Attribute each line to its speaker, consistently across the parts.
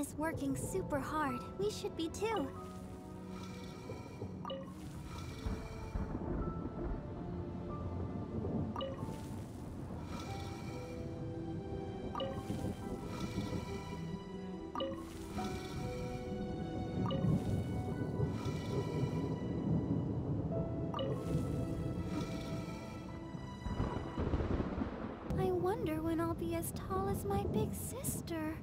Speaker 1: is working super hard. We should be too. I wonder when I'll be as tall as my big sister.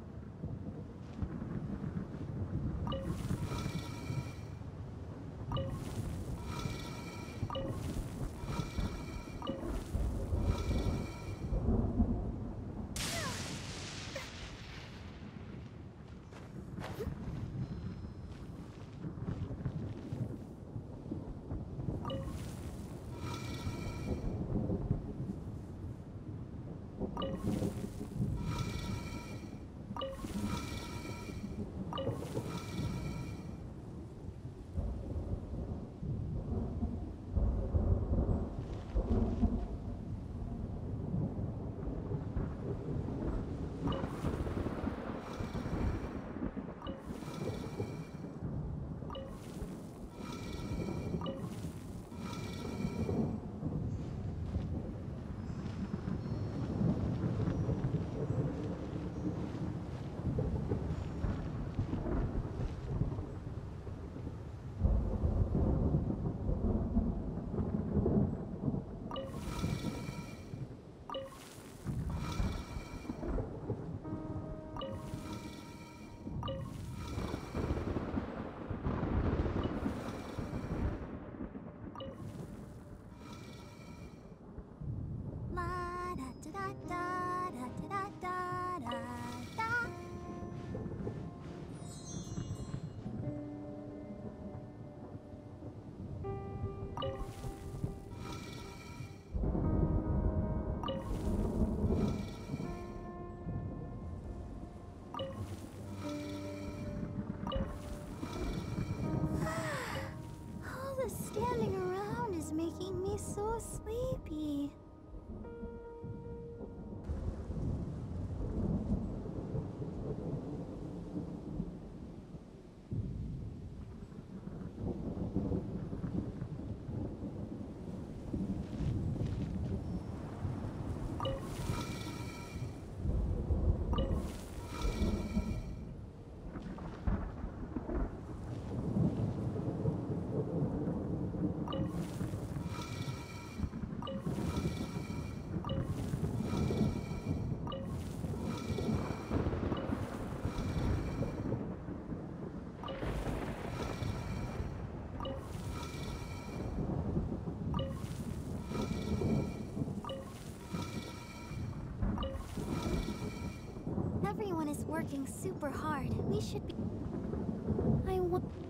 Speaker 1: Working super hard. We should be. I want.